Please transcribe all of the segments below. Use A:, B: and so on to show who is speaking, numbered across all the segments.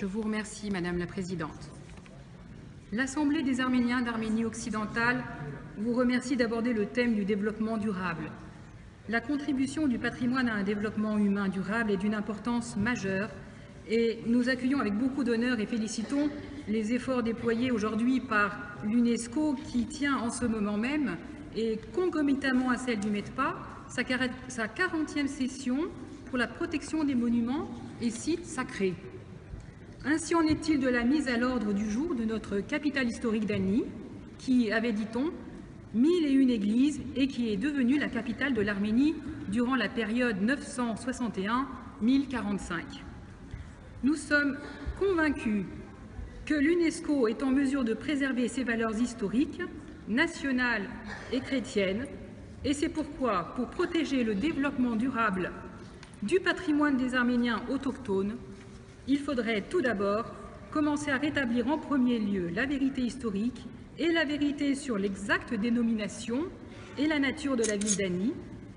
A: Je vous remercie, Madame la Présidente. L'Assemblée des Arméniens d'Arménie occidentale vous remercie d'aborder le thème du développement durable. La contribution du patrimoine à un développement humain durable est d'une importance majeure et nous accueillons avec beaucoup d'honneur et félicitons les efforts déployés aujourd'hui par l'UNESCO qui tient en ce moment même et concomitamment à celle du MEDPA sa 40e session pour la protection des monuments et sites sacrés. Ainsi en est-il de la mise à l'ordre du jour de notre capitale historique d'Annie, qui avait, dit-on, mille et une églises et qui est devenue la capitale de l'Arménie durant la période 961-1045. Nous sommes convaincus que l'UNESCO est en mesure de préserver ses valeurs historiques, nationales et chrétiennes, et c'est pourquoi, pour protéger le développement durable du patrimoine des Arméniens autochtones, il faudrait tout d'abord commencer à rétablir en premier lieu la vérité historique et la vérité sur l'exacte dénomination et la nature de la ville d'Ani,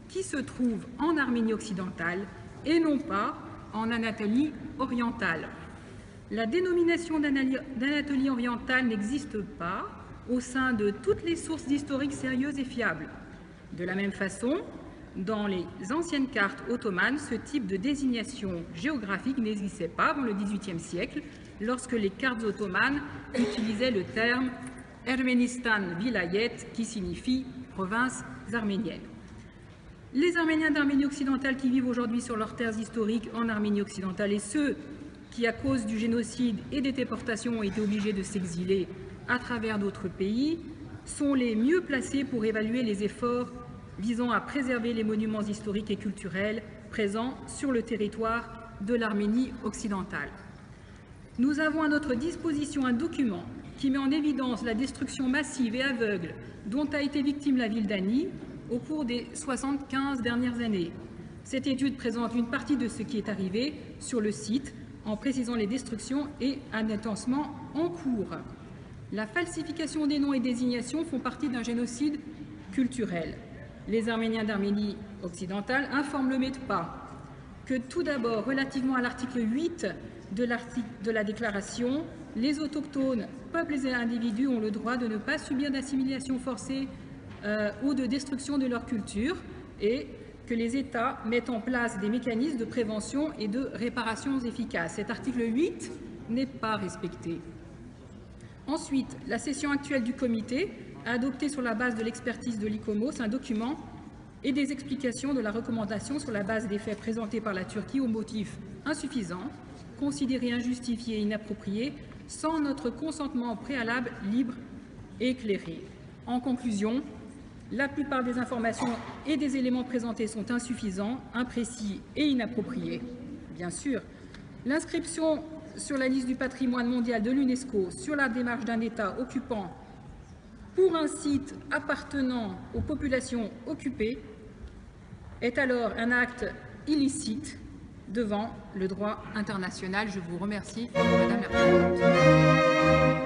A: qui se trouve en Arménie occidentale et non pas en Anatolie orientale. La dénomination d'Anatolie orientale n'existe pas au sein de toutes les sources historiques sérieuses et fiables. De la même façon, dans les anciennes cartes ottomanes, ce type de désignation géographique n'existait pas avant le XVIIIe siècle, lorsque les cartes ottomanes utilisaient le terme Ermenistan Vilayet, qui signifie province arménienne. Les Arméniens d'Arménie occidentale qui vivent aujourd'hui sur leurs terres historiques en Arménie occidentale et ceux qui, à cause du génocide et des déportations, ont été obligés de s'exiler à travers d'autres pays, sont les mieux placés pour évaluer les efforts visant à préserver les monuments historiques et culturels présents sur le territoire de l'Arménie occidentale. Nous avons à notre disposition un document qui met en évidence la destruction massive et aveugle dont a été victime la ville d'Annie au cours des 75 dernières années. Cette étude présente une partie de ce qui est arrivé sur le site en précisant les destructions et un intensement en cours. La falsification des noms et désignations font partie d'un génocide culturel. Les Arméniens d'Arménie occidentale informent le MEDPA que tout d'abord, relativement à l'article 8 de, la déclaration, les autochtones, peuples et individus ont le droit de ne pas subir d'assimilation forcée euh, ou de destruction de leur culture et que les États mettent en place des mécanismes de prévention et de réparation efficaces. Cet article 8 n'est pas respecté. Ensuite, la session actuelle du comité adopté sur la base de l'expertise de l'ICOMOS un document et des explications de la recommandation sur la base des faits présentés par la Turquie au motif insuffisant, considéré injustifié et inapproprié sans notre consentement préalable libre et éclairé. En conclusion, la plupart des informations et des éléments présentés sont insuffisants, imprécis et inappropriés. Bien sûr, l'inscription sur la liste du patrimoine mondial de l'UNESCO sur la démarche d'un État occupant pour un site appartenant aux populations occupées est alors un acte illicite devant le droit international. Je vous remercie, Madame la Présidente.